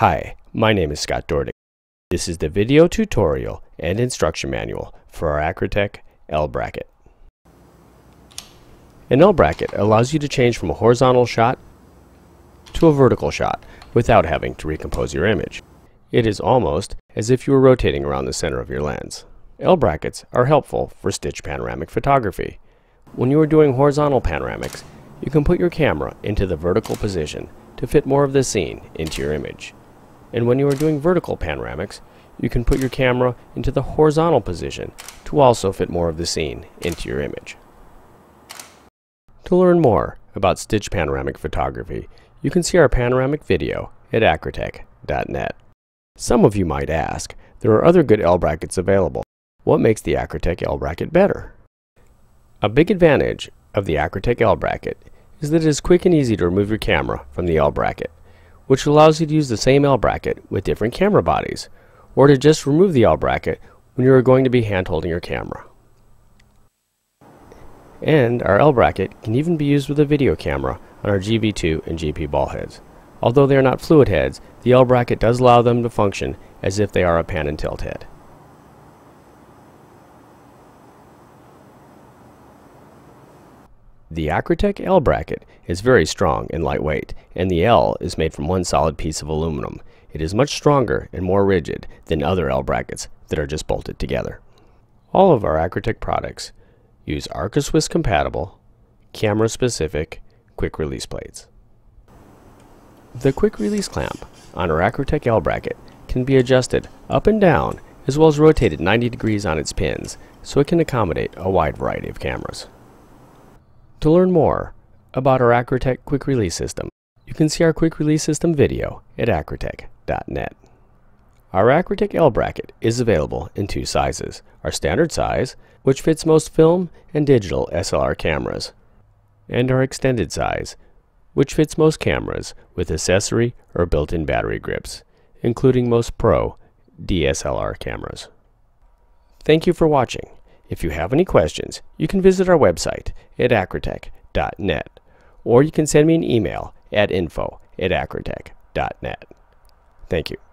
Hi, my name is Scott Dordick. This is the video tutorial and instruction manual for our Acratech L bracket. An L bracket allows you to change from a horizontal shot to a vertical shot without having to recompose your image. It is almost as if you were rotating around the center of your lens. L brackets are helpful for stitch panoramic photography. When you are doing horizontal panoramics, you can put your camera into the vertical position to fit more of the scene into your image. And when you are doing vertical panoramics, you can put your camera into the horizontal position to also fit more of the scene into your image. To learn more about stitch panoramic photography, you can see our panoramic video at acratech.net. Some of you might ask, there are other good L brackets available. What makes the Acratech L bracket better? A big advantage of the Acratech L bracket is that it is quick and easy to remove your camera from the L bracket, which allows you to use the same L bracket with different camera bodies, or to just remove the L bracket when you are going to be hand holding your camera. And our L bracket can even be used with a video camera on our GV2 and GP ball heads. Although they are not fluid heads, the L bracket does allow them to function as if they are a pan and tilt head. The Acratech L bracket is very strong and lightweight, and the L is made from one solid piece of aluminum. It is much stronger and more rigid than other L brackets that are just bolted together. All of our Acratech products use Arca-Swiss compatible, camera specific, quick release plates. The quick release clamp on our Acratech L bracket can be adjusted up and down as well as rotated 90 degrees on its pins so it can accommodate a wide variety of cameras. To learn more about our Acratech Quick Release System, you can see our Quick Release System video at acratech.net. Our Acratech L bracket is available in two sizes. Our standard size, which fits most film and digital SLR cameras, and our extended size, which fits most cameras with accessory or built-in battery grips, including most pro DSLR cameras. Thank you for watching. If you have any questions, you can visit our website at acratech.net or you can send me an email at info at acratech.net. Thank you.